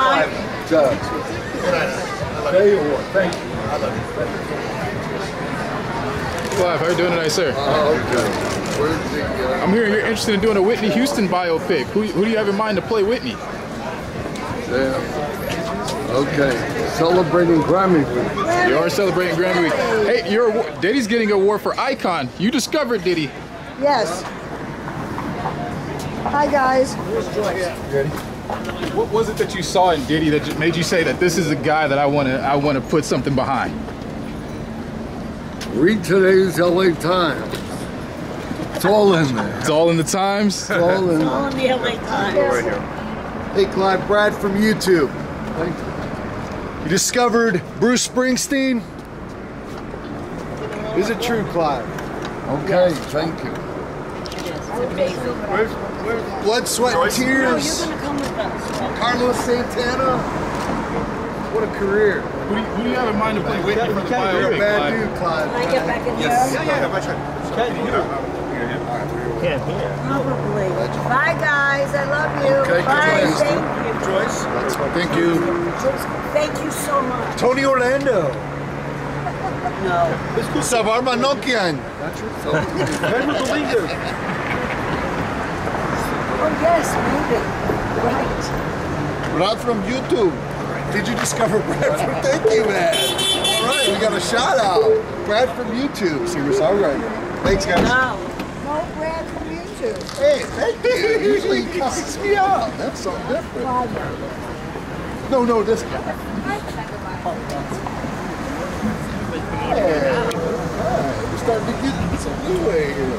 Clive. Job. Tell you what, thank you. Clive, how you doing tonight, sir? Oh, okay. Where's the, uh, I'm hearing you're interested in doing a Whitney Houston biopic. Who, who do you have in mind to play Whitney? yeah. Okay, celebrating Grammy Week. You are celebrating Grammy Week. Hey, you're Diddy's getting a award for Icon. You discovered Diddy. Yes. Hi, guys. What was it that you saw in Diddy that just made you say that this is a guy that I want to I want to put something behind? Read today's LA Times. It's all in there. It's all in the Times. It's all in there. All in the LA Times. Hey, Clive, Brad from YouTube. Thank you. You discovered Bruce Springsteen? Is it true, Clive? Okay, thank you. It's amazing. Blood, sweat, and tears. gonna come with us. Carlos Santana. What a career. Who do, you, who do you have in mind to play Whitney for the You're a bad dude, Clive. Can I get back in here? Probably. Bye, guys. I love you. Okay, Bye. good Thank you. Joyce. Thank you. Thank you so much. Tony Orlando. No. Savar Manokian. Oh, yes, maybe. Right. Brad from YouTube. Did you discover Brad from Thank you, man. All right, we got a shout out. Brad from YouTube, singer songwriter. Thanks, guys. No. No Brad from YouTube. Hey, thank you. Usually he cusses me out. That's something different. No, no, this guy. Hey, all right. We're starting to get some leeway here.